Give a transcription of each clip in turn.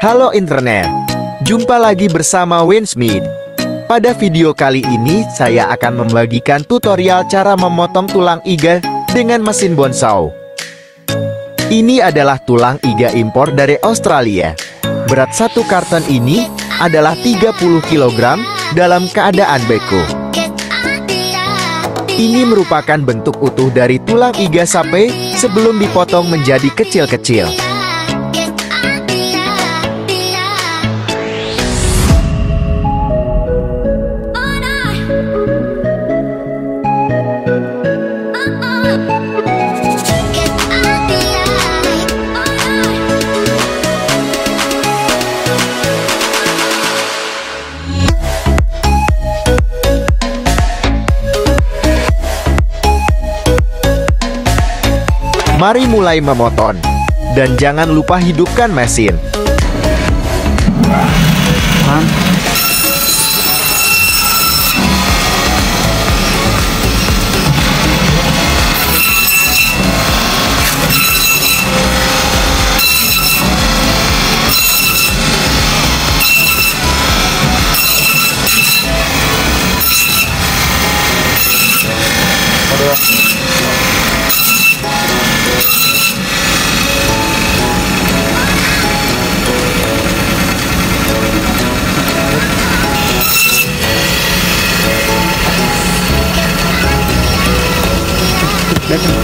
Halo internet, jumpa lagi bersama Winsmith. Pada video kali ini saya akan membagikan tutorial cara memotong tulang iga dengan mesin bonsau. Ini adalah tulang iga impor dari Australia. Berat satu karton ini adalah 30 kg dalam keadaan beko. Ini merupakan bentuk utuh dari tulang iga sapi sebelum dipotong menjadi kecil-kecil. Mari mulai memotong. Dan jangan lupa hidupkan mesin. Let him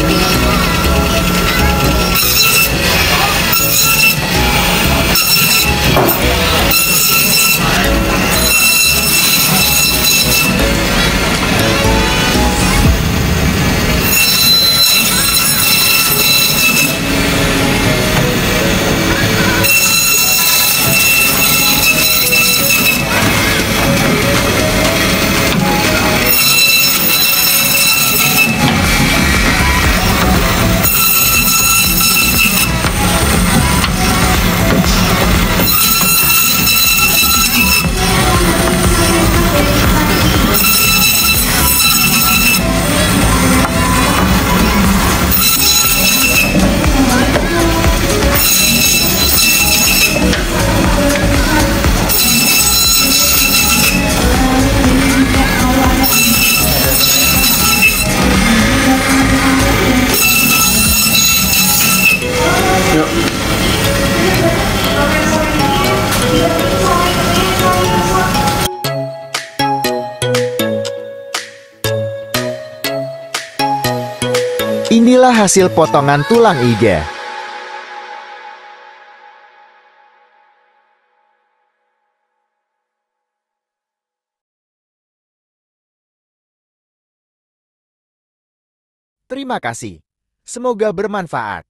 Inilah hasil potongan tulang iga. Terima kasih. Semoga bermanfaat.